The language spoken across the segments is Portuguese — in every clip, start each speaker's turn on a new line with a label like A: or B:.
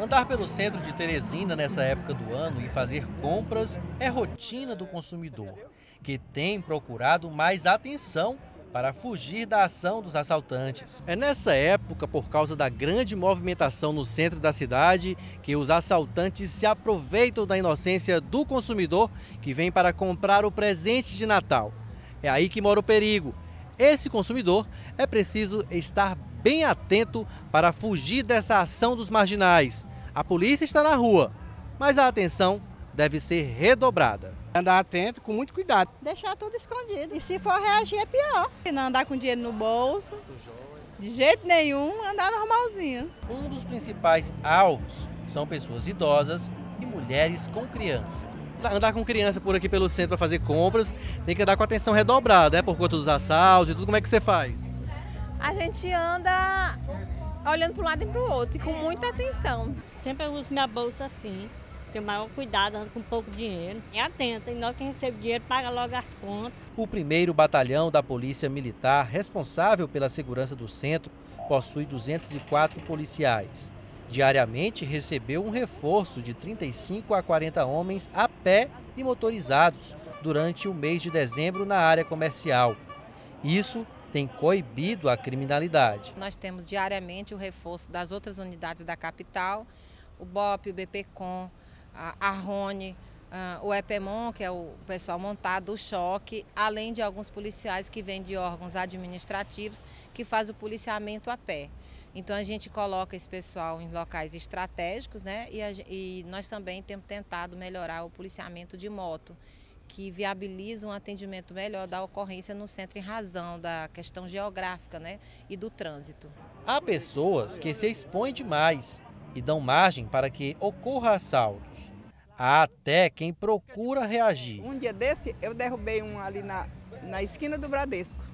A: Andar pelo centro de Teresina nessa época do ano e fazer compras é rotina do consumidor, que tem procurado mais atenção para fugir da ação dos assaltantes. É nessa época, por causa da grande movimentação no centro da cidade, que os assaltantes se aproveitam da inocência do consumidor que vem para comprar o presente de Natal. É aí que mora o perigo. Esse consumidor é preciso estar bem atento para fugir dessa ação dos marginais. A polícia está na rua, mas a atenção deve ser redobrada.
B: Andar atento, com muito cuidado.
C: Deixar tudo escondido. E se for reagir é pior. Não andar com dinheiro no bolso. De jeito nenhum, andar normalzinho.
A: Um dos principais alvos são pessoas idosas e mulheres com crianças. Andar com criança por aqui pelo centro para fazer compras, tem que andar com atenção redobrada, né? Por conta dos assaltos e tudo. Como é que você faz?
D: A gente anda olhando para um lado e para o outro e com muita atenção.
E: Sempre eu uso minha bolsa assim, tenho maior cuidado, ando com pouco dinheiro. E atenta, e nós que recebe dinheiro paga logo as contas.
A: O primeiro batalhão da Polícia Militar, responsável pela segurança do centro, possui 204 policiais. Diariamente recebeu um reforço de 35 a 40 homens a pé e motorizados durante o mês de dezembro na área comercial. Isso tem coibido a criminalidade.
F: Nós temos diariamente o reforço das outras unidades da capital, o BOP, o BPCOM, a Rony, o EPEMON, que é o pessoal montado, o choque, além de alguns policiais que vêm de órgãos administrativos que faz o policiamento a pé. Então a gente coloca esse pessoal em locais estratégicos, né? E, a, e nós também temos tentado melhorar o policiamento de moto que viabiliza um atendimento melhor da ocorrência no centro em razão da questão geográfica né, e do trânsito.
A: Há pessoas que se expõem demais e dão margem para que ocorra assaltos. Há até quem procura reagir.
G: Um dia desse eu derrubei um ali na, na esquina do Bradesco.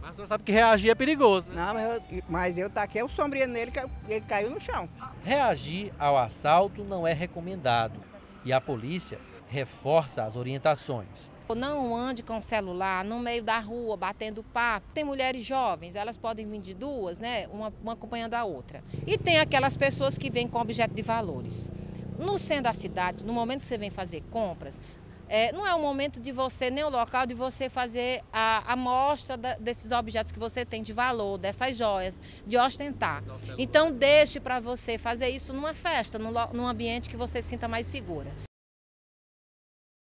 A: Mas você sabe que reagir é perigoso, né?
G: Não, mas eu, mas eu taquei o sombrinha nele que ele caiu no chão.
A: Reagir ao assalto não é recomendado e a polícia reforça as orientações.
F: Não ande com celular no meio da rua, batendo papo. Tem mulheres jovens, elas podem vir de duas, né? Uma, uma acompanhando a outra. E tem aquelas pessoas que vêm com objeto de valores. No centro da cidade, no momento que você vem fazer compras, é, não é o momento de você, nem o local de você fazer a amostra desses objetos que você tem de valor, dessas joias, de ostentar. Então deixe para você fazer isso numa festa, num, num ambiente que você sinta mais segura.